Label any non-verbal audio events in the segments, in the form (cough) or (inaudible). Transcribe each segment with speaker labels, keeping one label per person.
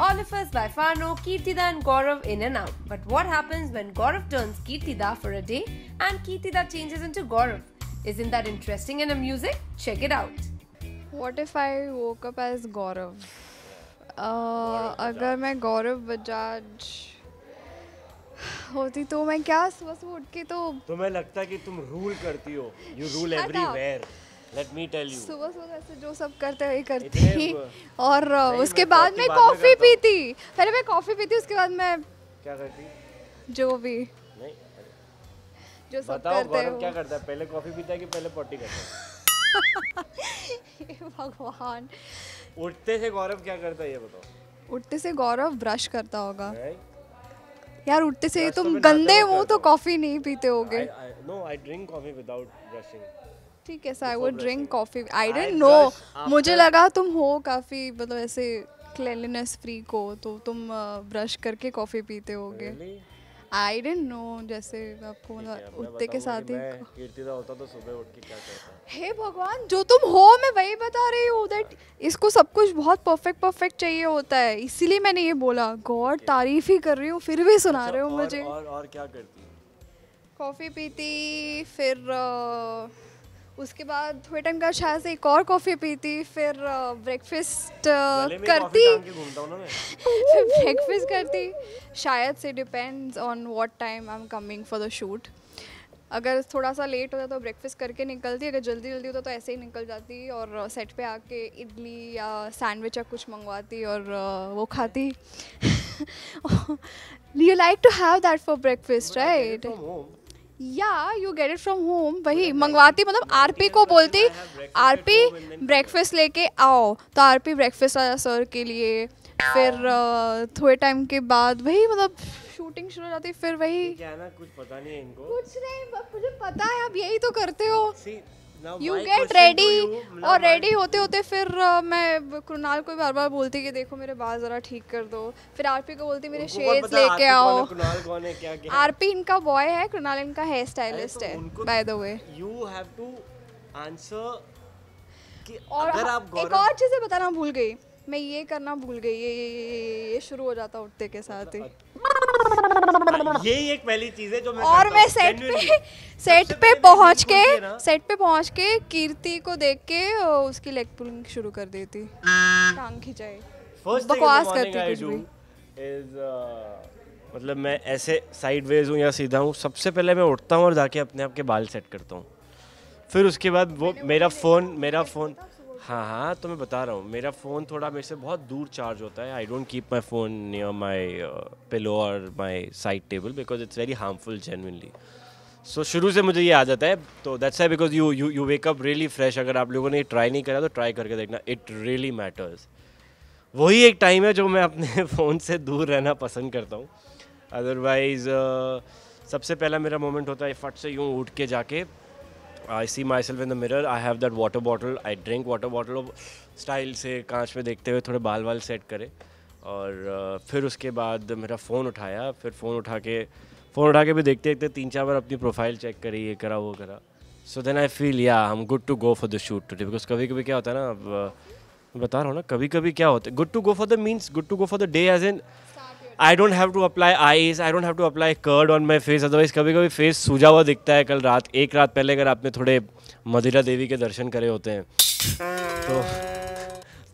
Speaker 1: All of us by far know Kirtida and Gaurav in and out. But what happens when Gaurav turns Kirtida for a day and Kirtida changes into Gaurav? Isn't that interesting and amusing? Check it out.
Speaker 2: What if I woke up as Gaurav? Uh, अगर मैं गौरव बजाज होती तो मैं क्या सुबह सुबह उठ के तो
Speaker 3: तुम्हें लगता है कि तुम रूल करती हो you rule
Speaker 2: Shut up.
Speaker 3: Everywhere let me tell you
Speaker 2: सुबह सुबह ऐसे जो सब करते वही करती (laughs) और उसके बाद मैं कॉफ़ी पीती। पहले मैं कॉफ़ी पीती उसके बाद मैं
Speaker 3: क्या करती?
Speaker 2: जो भी।
Speaker 3: नहीं।
Speaker 2: जो सब
Speaker 3: बताओ
Speaker 2: करते
Speaker 3: गौरव क्या करता है? पहले कॉफ़ी पीता है कि पहले पॉटी करता है? (laughs)
Speaker 2: भगवान।
Speaker 3: उठते से गौरव क्या करता है ये बताओ।
Speaker 2: उठते से गौरव ब्रश करता होगा। यार उठते से
Speaker 3: तो
Speaker 2: तुम गंदे
Speaker 3: वक्त
Speaker 2: मुँह तो कॉफ़ी नहीं पीते होगे।
Speaker 3: No, I drink coffee without brushing.
Speaker 2: ठीक है I
Speaker 3: would
Speaker 2: drink coffee
Speaker 3: I
Speaker 2: don't
Speaker 3: know
Speaker 2: मुझे लगा तुम हो काफ़ी मतलब ऐसे क्लेनलीनेस फ्री को तो तुम ब्रश करके कॉफ़ी पीते होगे। आई डेंट नो जैसे आपको मतलब उठते के साथ ही
Speaker 3: मैं कीर्तिदा होता तो सुबह उठ के क्या करता।
Speaker 2: हे भगवान जो तुम हो मैं वही बता रही हूँ दैट इसको सब कुछ बहुत परफेक्ट परफेक्ट चाहिए होता है। इसीलिए मैंने ये बोला गॉड तारीफ़ ही कर रही हूँ फिर भी सुना
Speaker 3: अच्छा,
Speaker 2: रहे हो मुझे.
Speaker 3: और और क्या करती?
Speaker 2: कॉफ़ी पीती फिर अ, उसके बाद थोड़े टाइम का शायद से एक और कॉफ़ी पीती फिर ब्रेकफास्ट करती। (laughs) फिर ब्रेकफास्ट करती। शायद से depends on what time I am coming for the shoot अगर थोड़ा सा लेट होता तो ब्रेकफास्ट करके निकलती अगर जल्दी जल्दी होता तो ऐसे ही निकल जाती और सेट पे आके इडली या सैंडविच या कुछ मंगवाती और वो खाती। You like to have that for
Speaker 3: breakfast right.
Speaker 2: या you get it from home वही मंगवाती मतलब आरपी को बोलती आरपी ब्रेकफास्ट लेके आओ। तो आरपी ब्रेकफास्ट आया सर के लिए। फिर थोड़े टाइम के बाद वही मतलब शूटिंग शुरू हो जाती फिर वही।
Speaker 3: क्या ना कुछ पता नहीं इनको।
Speaker 2: कुछ नहीं मुझे पता है आप यही तो करते हो। यू गेट रेडी और रेडी होते होते फिर अ, मैं कृणाल को बार बार बोलती कि देखो मेरे बाल ज़रा ठीक कर दो फिर आरपी को बोलती मेरे शेड्स लेके आओ
Speaker 3: है, है
Speaker 2: आरपी इनका बॉय है कृणाल इनका हेयर स्टाइलिस्ट
Speaker 3: तो
Speaker 2: है by the
Speaker 3: way you have to answer
Speaker 2: और हाँ, एक और चीज़ें बताना भूल गई मैं ये करना भूल गई ये ये ये ये, ये शुरू हो जाता उठते के साथ ही
Speaker 3: यही एक पहली चीज़ है जो मैं
Speaker 2: और मैं सेट पे सेट पे पहुँच के सेट पे पहुँच के कीर्ति को देख के उसकी लेग पुलिंग शुरू कर देती। टांग खिंचाई। बकवास करती कुछ भी।
Speaker 3: मतलब मैं ऐसे साइडवेज हूँ या सीधा हूँ सबसे पहले मैं उठता हूँ और जाके अपने आप के बाल सेट करता हूँ। फिर उसके बाद वो मेरा फ़ोन मेरा फ़ोन हाँ हाँ तो मैं बता रहा हूँ। मेरा फ़ोन थोड़ा मेरे से बहुत दूर चार्ज होता है। I don't keep my phone near my pillow और my side table because it's very harmful genuinely so शुरू से मुझे ये आ जाता है। तो दैट्स है because you you you wake up really fresh अगर आप लोगों ने ट्राई नहीं करा तो ट्राई करके देखना। इट रियली मैटर्स वही एक टाइम है जो मैं अपने (laughs) फ़ोन से दूर रहना पसंद करता हूँ। अदरवाइज़ सबसे पहला मेरा मोमेंट होता है, फट से यूँ उठ के जाके। I see myself in the mirror I have that water bottle I drink water bottle style से कांच में देखते हुए थोड़े बाल वाल सेट करे। और फिर उसके बाद मेरा फ़ोन उठाया। फिर फ़ोन उठा के फ़ोन उठा के भी देखते देखते तीन चार बार अपनी प्रोफ़ाइल चेक करी, ये करा, वो करा। सो देन आई फील या हम good to go for the shoot today because कभी कभी क्या होता है ना, अब बता रहा हूँ ना कभी कभी क्या होता है good to go for the means good to go for the day as in I don't have to apply eyes I don't have to apply curd on my face otherwise कभी कभी फेस सूजा हुआ दिखता है कल रात, एक रात पहले अगर आपने थोड़े मदिरा देवी के दर्शन करे होते हैं तो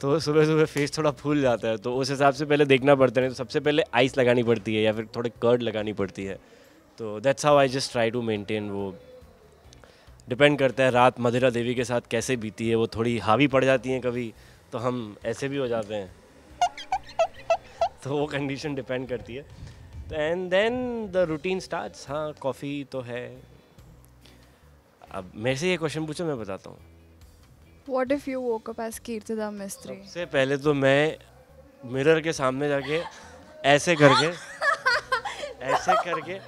Speaker 3: तो सुबह सुबह फेस थोड़ा फूल जाता है तो उस हिसाब से पहले देखना पड़ता है तो सबसे पहले आइस लगानी पड़ती है या फिर थोड़े कर्ड लगानी पड़ती है तो that's how I just try to maintain वो डिपेंड करता है रात मदिरा देवी के साथ कैसे बीती है, वो थोड़ी हावी पड़ जाती हैं कभी तो हम ऐसे भी हो जाते हैं। तो वो कंडीशन डिपेंड करती है। And then the routine starts हाँ कॉफ़ी तो है। अब मेरे से ये क्वेश्चन पूछो मैं बताता हूँ।
Speaker 2: What if you woke up as Kirtida Mistry
Speaker 3: सबसे पहले तो मैं मिरर के सामने जाके ऐसे करके ऐसे करके।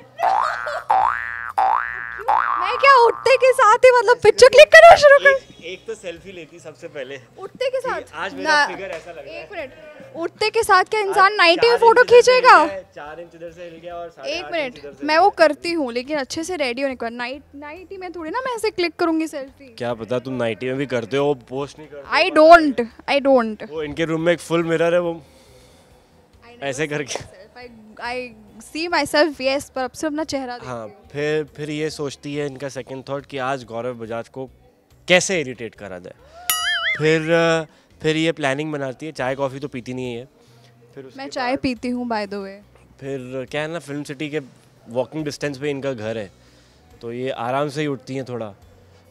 Speaker 2: मैं क्या उठते के साथ ही मतलब पिक्चर क्लिक करना शुरू कर
Speaker 3: एक, तो सेल्फी लेती सबसे पहले।
Speaker 2: उठते के साथ?
Speaker 3: आज मेरा फिगर ऐसा लग रहा है।
Speaker 2: एक मिनट। उठते के साथ क्या इंसान नाइटी में फ़ोटो
Speaker 3: से
Speaker 2: खींचेगा?
Speaker 3: चार इंच इधर से हिल गया और
Speaker 2: एक मिनट मैं वो करती हूँ लेकिन अच्छे से रेडी होने के बाद। नाइट नाइटी में थोड़ी ना मैं ऐसे क्लिक करूँगी सेल्फी
Speaker 3: क्या पता तुम नाइटी में भी करते हो पोस्ट नहीं करते।
Speaker 2: आई डोंट आई डोंट
Speaker 3: वो इनके रूम में एक फुल मिरर है वो। ऐसे करके।
Speaker 2: I I see myself yes पर अब से अपना चेहरा
Speaker 3: हाँ फिर फिर ये सोचती है इनका सेकंड थॉट कि आज गौरव बजाज को कैसे इरिटेट करा जाए? फिर फिर ये प्लानिंग बनाती है चाय कॉफ़ी तो पीती नहीं है फिर
Speaker 2: मैं चाय पीती हूँ बाय द वे
Speaker 3: फिर क्या है ना फ़िल्म सिटी के वॉकिंग डिस्टेंस पे इनका घर है। तो ये आराम से ही उठती हैं थोड़ा।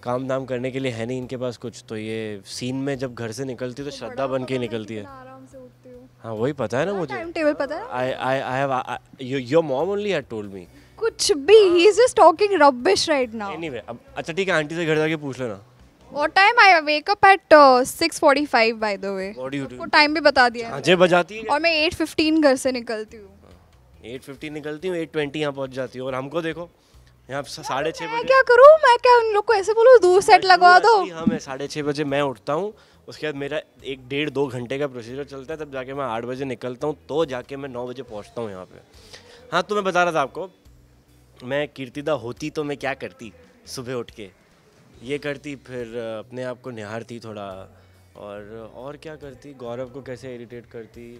Speaker 3: काम दाम करने के लिए है नहीं इनके पास कुछ। तो ये सीन में जब घर से निकलती है तो श्रद्धा बन के निकलती है।
Speaker 2: हूँ।
Speaker 3: हाँ वही पता है ना मुझे।
Speaker 2: टाइम टेबल पता है।
Speaker 3: I I I have your mom only had told me
Speaker 2: कुछ भी he is just talking rubbish right now
Speaker 3: anyway अब अच्छा ठीक है आंटी से घर जाके पूछ लेना।
Speaker 2: What time I wake up at uh, 6:45 by the way.
Speaker 3: What do you do?
Speaker 2: आपको टाइम भी बता दिया है।
Speaker 3: हाँजे बजाती है
Speaker 2: और मैं 8:15 घर से निकलती हूँ।
Speaker 3: एट फिफ्टी निकलती हूँ एट ट्वेंटी यहाँ पहुँच जाती हूँ। और हमको देखो यहाँ साढ़े छः
Speaker 2: मैं
Speaker 3: बजे
Speaker 2: क्या करूँ? मैं क्या उन लोग को ऐसे बोलूँ दूर सेट लगवा दो?
Speaker 3: हाँ मैं साढ़े छः बजे मैं उठता हूँ। उसके बाद मेरा एक डेढ़ दो घंटे का प्रोसीजर चलता है तब जाके मैं आठ बजे निकलता हूँ तो जाके मैं नौ बजे पहुँचता हूँ यहाँ पे। हाँ तो मैं बता रहा था आपको मैं कीर्तिदा होती तो मैं क्या करती सुबह उठ के? ये करती, फिर अपने आप को निहारती थोड़ा। और और क्या करती? गौरव को कैसे इरिटेट करती?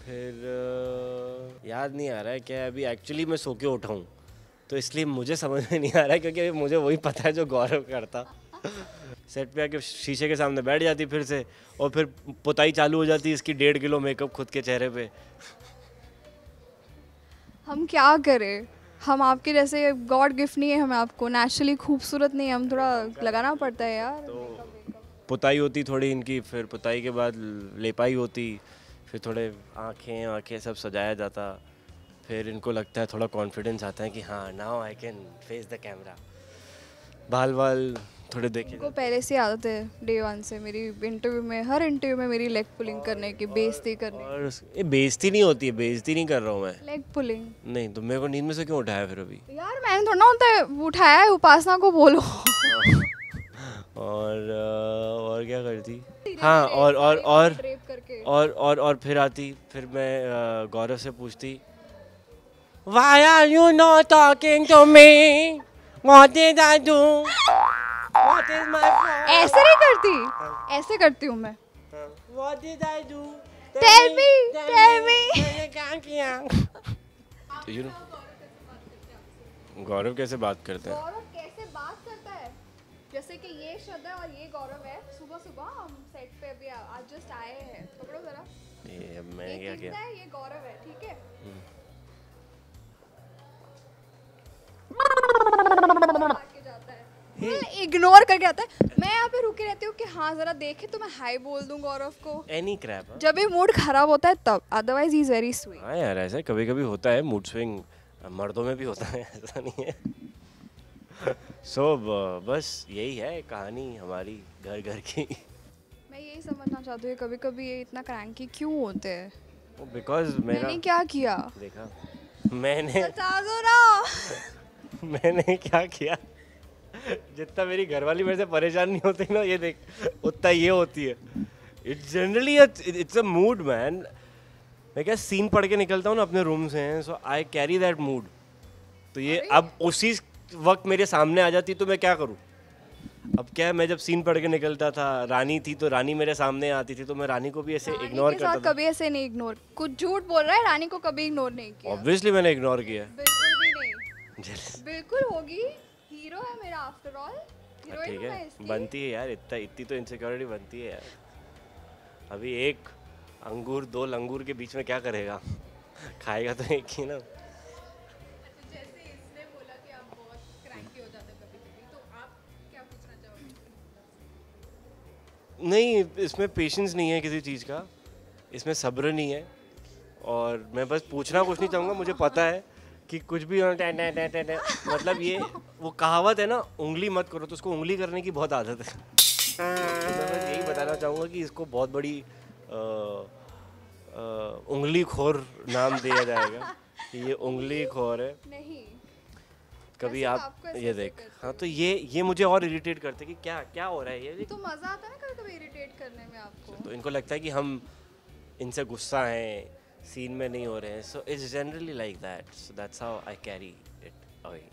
Speaker 3: फिर याद नहीं आ रहा है क्या? अभी एक्चुअली मैं सो के उठा हूँ। तो इसलिए मुझे समझ में नहीं आ रहा है, क्योंकि अभी मुझे वही पता है जो गौरव करता। सेट पे आके शीशे के सामने बैठ जाती फिर से, और फिर पुताई चालू हो जाती इसकी डेढ़ किलो मेकअप खुद के चेहरे पे।
Speaker 2: हम क्या करें? हम आपके जैसे गॉड गिफ्ट नहीं है हमें आपको नेचुरली खूबसूरत नहीं है, हम थोड़ा लगाना पड़ता है यार।
Speaker 3: तो पुताई होती थोड़ी इनकी, फिर पुताई के बाद लेपाई होती, फिर थोड़े आँखें आँखें सब सजाया जाता, फिर इनको लगता है थोड़ा कॉन्फिडेंस आता है कि हाँ now I can face the camera बाल बाल थोड़े देखे
Speaker 2: को पहले से आदत है डे वन से मेरी इंटरव्यू में हर इंटरव्यू में मेरी लेग पुलिंग करने की बेइज्जती करने
Speaker 3: और ये बेइज्जती नहीं होती है बेइज्जती नहीं कर रहा हूँ मैं।
Speaker 2: लेग पुलिंग
Speaker 3: नहीं तो मेरे को नींद में से क्यों उठाया फिर अभी?
Speaker 2: यार मैंने थोड़ा ना होता उठाया है उपासना को बोलो।
Speaker 3: और और क्या करती? हाँ और और और और और और फिर आती फिर मैं गौरव से पूछती Why are you not talking to me? What did I do? What is my fault?
Speaker 2: ऐसे नहीं करती। ऐसे करती हूँ मैं।
Speaker 3: What did I do?
Speaker 2: Tell me, tell me.
Speaker 3: मैंने क्या किया? तो you know, गौरव कैसे बात करते हैं?
Speaker 2: गौरव कैसे बात करता है? जैसे कि ये श्रद्धा और ये गौरव है। सुबह सुबह हम सेट पे अभी आज जस्ट आए हैं। पकड़ो जरा।
Speaker 3: ये
Speaker 2: ये
Speaker 3: क्या किया?
Speaker 2: ये गौरव है ठीक है? इग्नोर करके आता है। मैं यहाँ पे रुके रहती हूँ कि हाँ जरा देखे तो मैं हाई बोल दूँ गौरव को।
Speaker 3: एनी क्रैप
Speaker 2: जब भी मूड खराब होता है तब अदरवाइज़ इज़ वेरी स्वीट
Speaker 3: हाँ यार ऐसा कभी कभी होता है मूड स्विंग मर्दों में भी होता है (laughs) ऐसा नहीं है। सो so, बस यही है कहानी हमारी घर घर की।
Speaker 2: मैं यही समझना चाहती हूँ कभी कभी ये इतना क्रैंकी क्यों होते हैं?
Speaker 3: बिकॉज़ मेरा
Speaker 2: मैंने क्या किया?
Speaker 3: देखा। मैंने
Speaker 2: बता दो ना। (laughs)
Speaker 3: मैंने क्या किया? जितना मेरी घरवाली मेरे से परेशान नहीं होती ना ये देख उतना ये होती है। It's generally it's a mood man मैं क्या सीन पढ़ के निकलता हूँ ना अपने रूम से so I carry that mood तो ये अब उसी वक्त मेरे सामने आ जाती तो मैं क्या करूँ? अब क्या है मैं जब सीन पढ़ के निकलता था रानी थी तो रानी मेरे सामने आती थी तो मैं रानी को भी ऐसे इग्नोर करता था।
Speaker 2: कभी ऐसे नहीं इग्नोर कुछ झूठ बोल रहा है रानी को कभी इग्नोर नहीं किया।
Speaker 3: ऑब्वियसली मैंने इग्नोर किया।
Speaker 2: बिल्कुल भी नहीं। बिल्कुल होगी। हीरो है मेरा आफ्टर ऑल
Speaker 3: ठीक
Speaker 2: है
Speaker 3: बनती है यार इतना इतनी तो इनसिक्योरिटी बनती है यार। अभी एक अंगूर दो लंगूर के बीच में क्या करेगा? (laughs) खाएगा तो एक ही ना। नहीं इसमें पेशेंस नहीं है किसी चीज़ का। इसमें सब्र नहीं है। और मैं बस पूछना कुछ नहीं चाहूँगा मुझे पता है कि कुछ भी हो, टै, मतलब ये वो कहावत है ना उंगली मत करो तो उसको उंगली करने की बहुत आदत है। तो मैं बस यही बताना चाहूँगा कि इसको बहुत बड़ी अ, अ, उंगली खोर नाम दिया जाएगा कि ये उंगली खोर है।
Speaker 2: नहीं।
Speaker 3: कभी आप ये देख। हाँ तो ये ये मुझे और इरिटेट करते कि क्या क्या हो रहा है ये?
Speaker 2: तो मज़ा आता है ना कभी कभी इरिटेट करने में आपको?
Speaker 3: तो इनको लगता है कि हम इनसे गुस्सा हैं सीन में नहीं हो रहे हैं। So it's generally like that so that's how I carry it away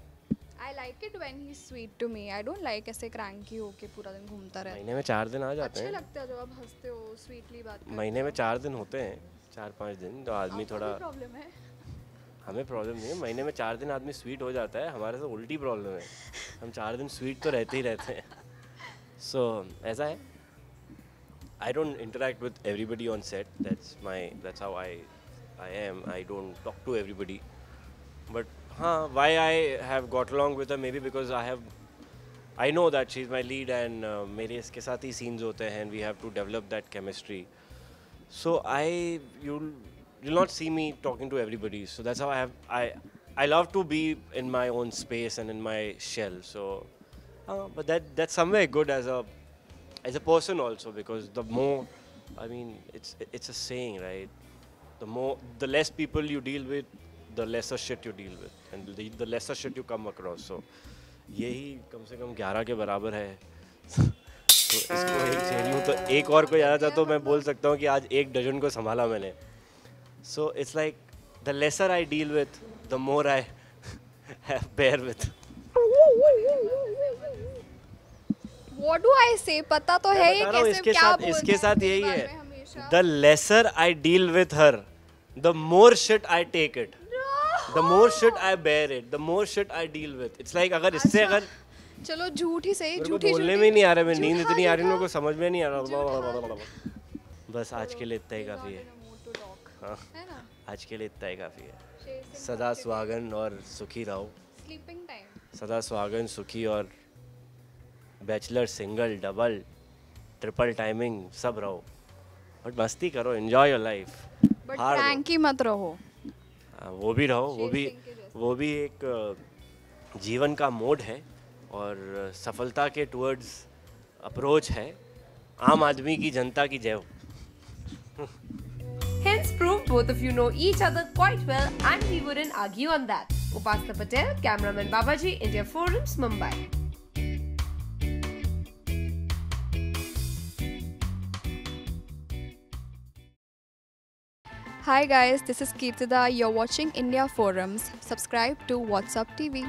Speaker 2: I like it when he sweet to me I don't like ऐसे क्रैंकी होके पूरा दिन घूमता रहता
Speaker 3: महीने में चार दिन आ जाते
Speaker 2: अच्छे
Speaker 3: हैं।
Speaker 2: लगते हैं जब आप हँसते हो स्वीटली बात
Speaker 3: महीने में चार दिन होते हैं चार पाँच दिन तो आदमी थोड़ा
Speaker 2: प्रॉब्लम है।
Speaker 3: हमें प्रॉब्लम नहीं है। महीने में चार दिन आदमी स्वीट हो जाता है हमारे से उल्टी प्रॉब्लम है। हम चार दिन स्वीट तो रहते ही रहते हैं। सो so, ऐसा है। I don't interact with everybody on set that's my that's how I I am I don't talk to everybody but हाँ why I have got along with maybe because I have I know that she is my lead and मेरे इसके साथ ही scenes होते हैं and we have to develop that chemistry so i you'll you'll not see me talking to everybody so that's how i have i i love to be in my own space and in my shell so uh, but that that's somewhere good as a as a person also because the more i mean it's it's a saying right the more the less people you deal with the lesser shit you deal with and the, the lesser shit you come across. So यही कम से कम 11 के बराबर है तो इसको एक झेल लूँ तो एक और कोई आया था तो मैं बोल सकता हूँ कि आज एक डजन को संभाला मैंने। So it's like the lesser I deal with the more I bear with
Speaker 2: what do I say पता तो है ये कैसे
Speaker 3: इसके
Speaker 2: क्या
Speaker 3: साथ इसके साथ यही है। The lesser I deal with her the more shit I take it the more shit I bear it the more shit I deal with it's like अगर इससे
Speaker 2: अच्छा,
Speaker 3: अगर
Speaker 2: चलो झूठ ही सही झूठी
Speaker 3: बोलने
Speaker 2: झूठी-
Speaker 3: में ही नहीं आ रहा मैं नींद इतनी आ रही है मेरे को समझ में नहीं आ रहा। बस आज के लिए इतना ही काफ़ी है।
Speaker 2: talk,
Speaker 3: हाँ।
Speaker 2: है
Speaker 3: आज के लिए इतना ही काफ़ी है। सदा सुहागन और सुखी रहो।
Speaker 2: Sleeping time
Speaker 3: सदा सुहागन सुखी और bachelor single double triple timing सब रहो। बट मस्ती करो एंजॉय योर लाइफ
Speaker 2: बट। फ्रैंकी मत रहो।
Speaker 3: हाँ, वो भी रहो वो भी। वो भी एक जीवन का मोड है और सफलता के टुवर्ड्स अप्रोच है आम आदमी की जनता की जय हो
Speaker 1: Hence, proof both of you know each other quite well, and we wouldn't argue on that. Upasna Patel, cameraman Babaji, India Forums, Mumbai.
Speaker 2: Hi guys, this is Kirtida. You're watching India Forums. Subscribe to WhatsApp TV.